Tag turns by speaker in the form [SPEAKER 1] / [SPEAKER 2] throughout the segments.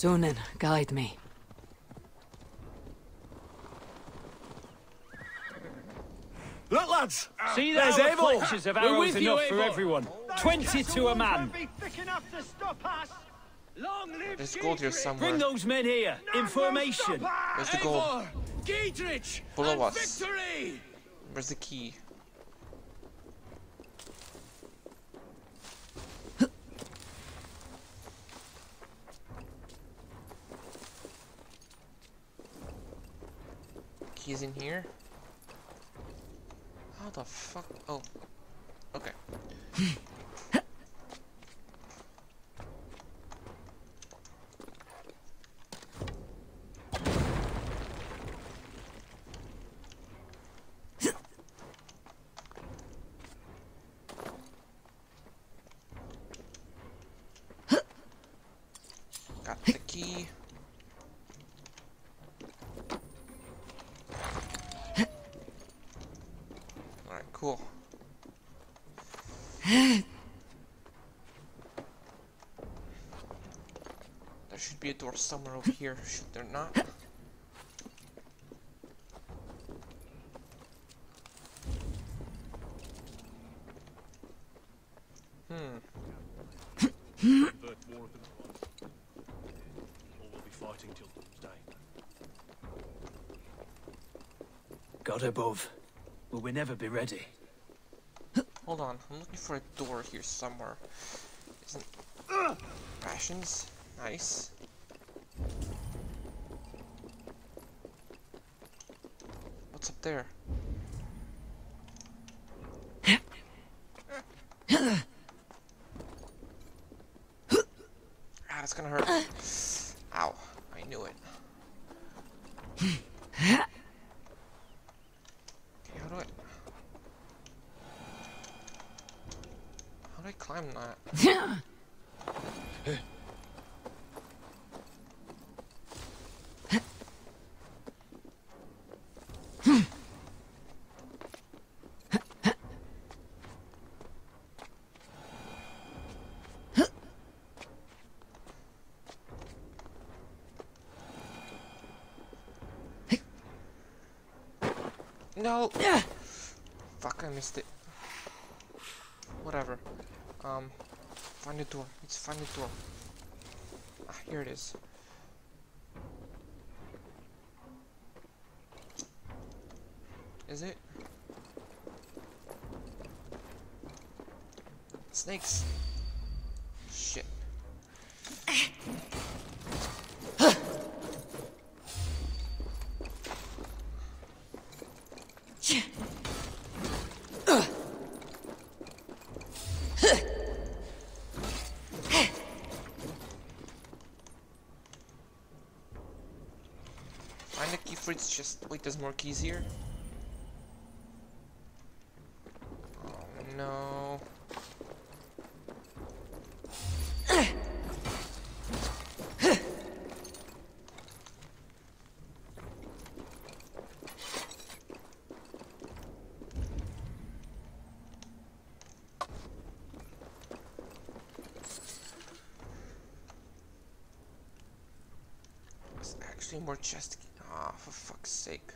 [SPEAKER 1] Sýnin, guide me.
[SPEAKER 2] Look, lads!
[SPEAKER 3] See
[SPEAKER 2] There's
[SPEAKER 3] that
[SPEAKER 2] Abel.
[SPEAKER 3] fletchers of
[SPEAKER 2] We're
[SPEAKER 3] arrows
[SPEAKER 2] with you,
[SPEAKER 3] enough for
[SPEAKER 2] Abel.
[SPEAKER 3] everyone. Twenty to a man.
[SPEAKER 4] There's gold here somewhere.
[SPEAKER 3] Bring those men here. in formation.
[SPEAKER 4] Where's the gold?
[SPEAKER 2] Eivor, Giedrich,
[SPEAKER 4] Below us.
[SPEAKER 2] victory!
[SPEAKER 4] Where's the key? Keys in here? How the fuck? Oh. Okay. Got the key. Alright, cool. There should be a door somewhere over here, should there not? Hmm.
[SPEAKER 5] Third war of the Or we'll be fighting till doomsday.
[SPEAKER 3] God above. Will we never be ready?
[SPEAKER 4] Hold on, I'm looking for a door here somewhere. Isn't rations? Nice. What's up there? Ah, that's gonna hurt. Ow, I knew it. Okay, how do I... How do I climb that? No! Fuck, I missed it. Whatever. Um, find a door. Let's find a door. Ah, here it is. Is it? Snakes! Shit. Find the key for it's just wait, there's more keys here. Oh no. More chest. Ah, for fuck's sake.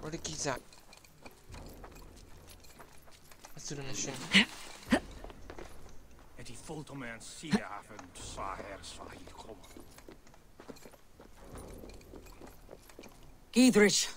[SPEAKER 4] Where the keys at? Let's do the mission.
[SPEAKER 5] Het is vol om een sieavond saher sahid kom.
[SPEAKER 1] Giedrich,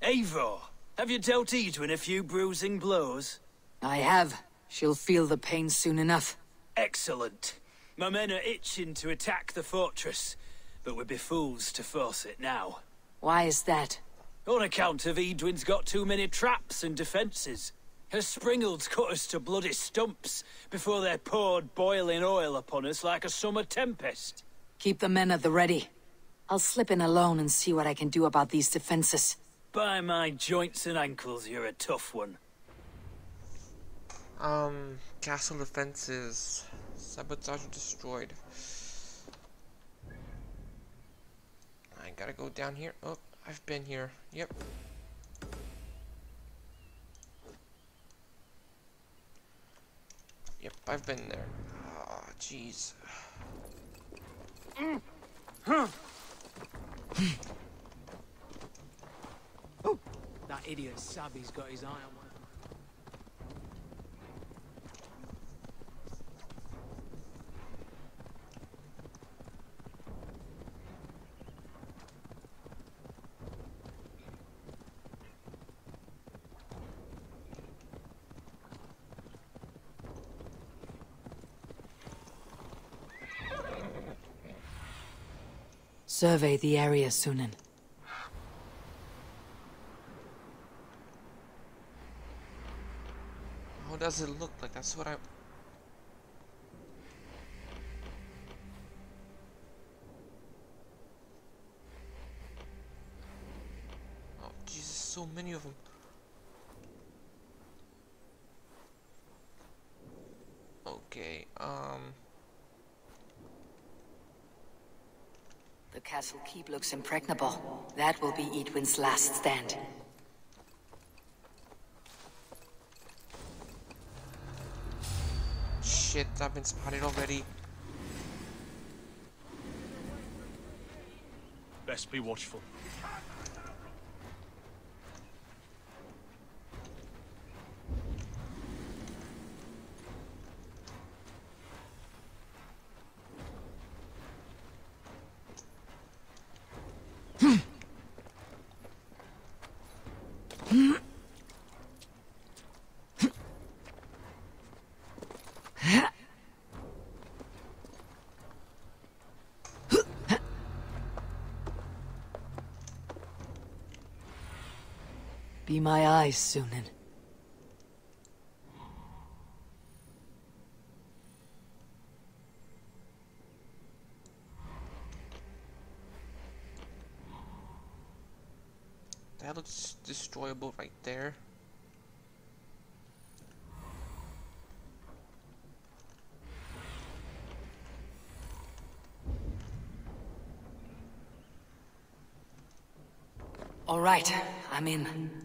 [SPEAKER 3] Eivor, have you dealt Eadwyn a few bruising blows?
[SPEAKER 1] I have. She'll feel the pain soon enough.
[SPEAKER 3] Excellent. My men are itching to attack the fortress, but we'd be fools to force it now.
[SPEAKER 1] Why is that?
[SPEAKER 3] On account of Eadwyn's got too many traps and defences. Her springalds cut us to bloody stumps before they poured boiling oil upon us like a summer tempest.
[SPEAKER 1] Keep the men at the ready. I'll slip in alone and see what I can do about these defenses.
[SPEAKER 3] By my joints and ankles, you're a tough one.
[SPEAKER 4] Um, castle defenses. Sabotage destroyed. I gotta go down here. Oh, I've been here. Yep. Yep, I've been there. Oh, jeez. Mm. Huh.
[SPEAKER 6] oh, That idiot Sabby's got his eye on one.
[SPEAKER 1] Survey the area, Sýnin.
[SPEAKER 4] How does it look like? That's what I. Oh, Jesus, so many of them. Okay, um.
[SPEAKER 1] The castle keep looks impregnable. That will be Eadwyn's last stand.
[SPEAKER 4] Shit, I've been spotted already.
[SPEAKER 7] Best be watchful.
[SPEAKER 1] Be my eyes, Sýnin.
[SPEAKER 4] That looks destroyable right there.
[SPEAKER 1] All right, I'm in.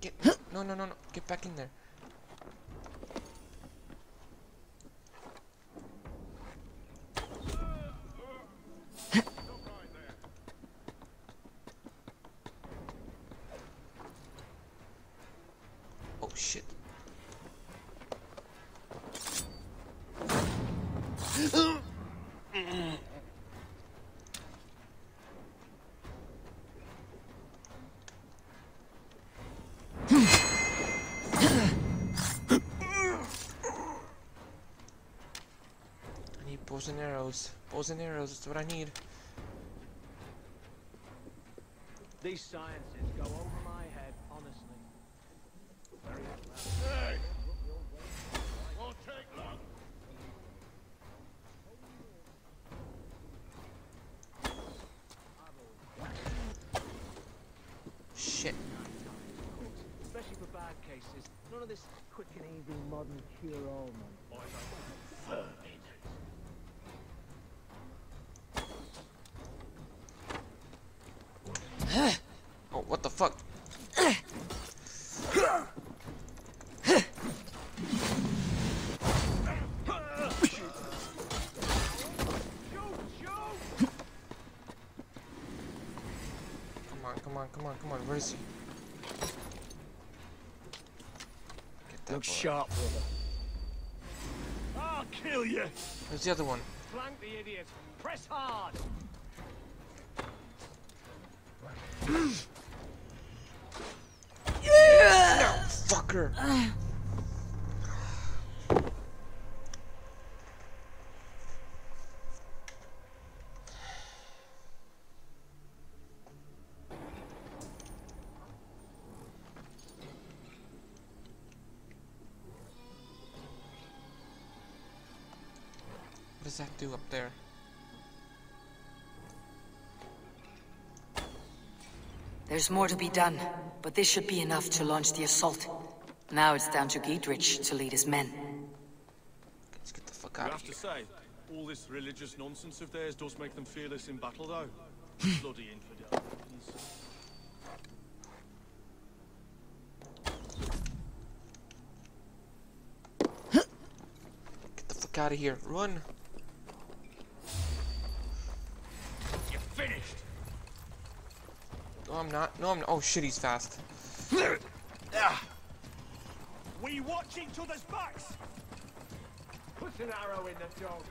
[SPEAKER 4] Get, get, no, no, no, no, get back in there. Oh shit. I need bows and arrows. Bows and arrows, that's what I need.
[SPEAKER 6] These sciences go over
[SPEAKER 4] Oh, what the fuck? Come on, come on, come on, come on. Where is he? Get that
[SPEAKER 6] Look
[SPEAKER 4] boy.
[SPEAKER 6] sharp, brother.
[SPEAKER 5] I'll kill you.
[SPEAKER 4] Where's the other one?
[SPEAKER 6] Flank the idiot. Press hard.
[SPEAKER 4] Fucker! What does that do up there?
[SPEAKER 1] There's more to be done, but this should be enough to launch the assault. Now it's down to Giedrich to lead his men.
[SPEAKER 4] Let's get the fuck
[SPEAKER 5] You
[SPEAKER 4] out of
[SPEAKER 5] have
[SPEAKER 4] here.
[SPEAKER 5] to say, all this religious nonsense of theirs does make them fearless in battle, though. Bloody infidel.
[SPEAKER 4] Get the fuck out of here. Run. No, I'm not. No, I'm not. Oh shit, he's fast.
[SPEAKER 2] We watch each other's backs! Put an arrow in the dog.